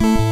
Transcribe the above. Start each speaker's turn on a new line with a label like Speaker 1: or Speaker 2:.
Speaker 1: Bye.